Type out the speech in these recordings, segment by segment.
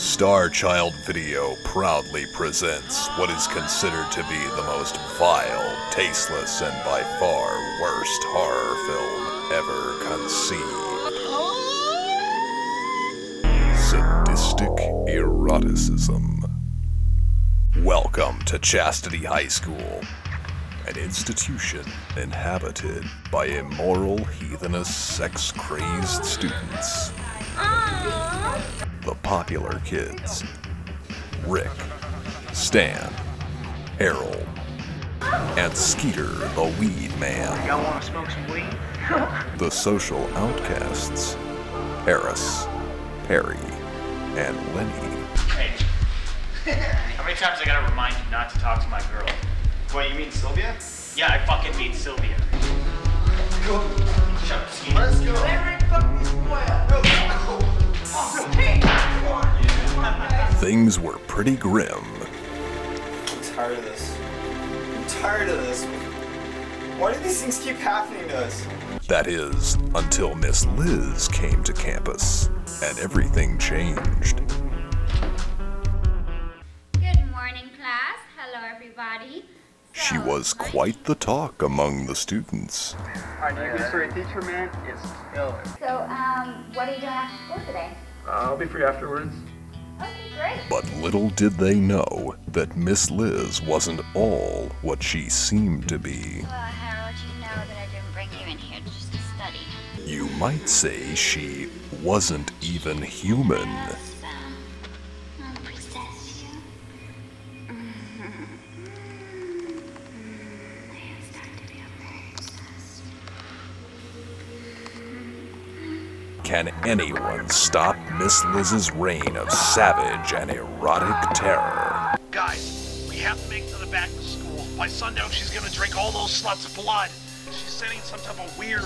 Star Child Video proudly presents what is considered to be the most vile, tasteless, and by far worst horror film ever conceived. Sadistic eroticism. Welcome to Chastity High School, an institution inhabited by immoral, heathenous, sex crazed students. The popular kids Rick, Stan, Harold, and Skeeter the Weed Man. Y'all want to smoke some weed? The social outcasts Harris, Perry, and Lenny. Hey, how many times I gotta remind you not to talk to my girl? What, you mean Sylvia? Yeah, I fucking mean Sylvia. Shut Things were pretty grim. I'm tired of this. I'm tired of this. Why do these things keep happening to us? That is, until Miss Liz came to campus, and everything changed. Good morning, class. Hello, everybody. She was quite the talk among the students. Our new history teacher, man, is killer. So, um, what are you doing after school today? I'll be free afterwards. Okay. But little did they know that Miss Liz wasn't all what she seemed to be. Well, Harold, you know that I didn't bring you in here just to study. You might say she wasn't even human. Can anyone stop Miss Liz's reign of savage and erotic terror? Guys, we have to make it to the back to school. By sundown, she's gonna drink all those sluts' blood. She's setting some type of weird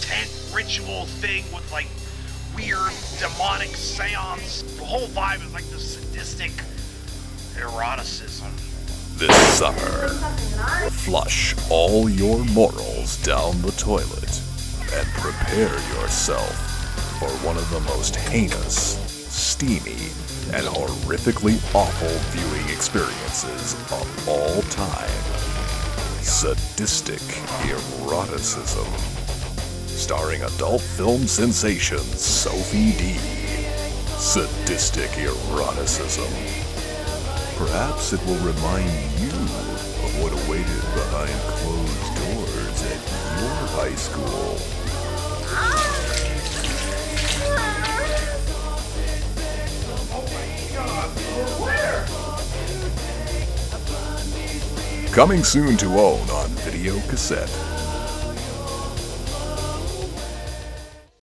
tent ritual thing with like weird demonic seance. The whole vibe is like this sadistic eroticism. This summer, flush all your morals down the toilet and prepare yourself for one of the most heinous, steamy, and horrifically awful viewing experiences of all time. Sadistic eroticism. Starring adult film sensation Sophie Dee. Sadistic eroticism. Perhaps it will remind you of what awaited behind closed doors at your Coming soon to own on video cassette.